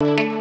Thank you.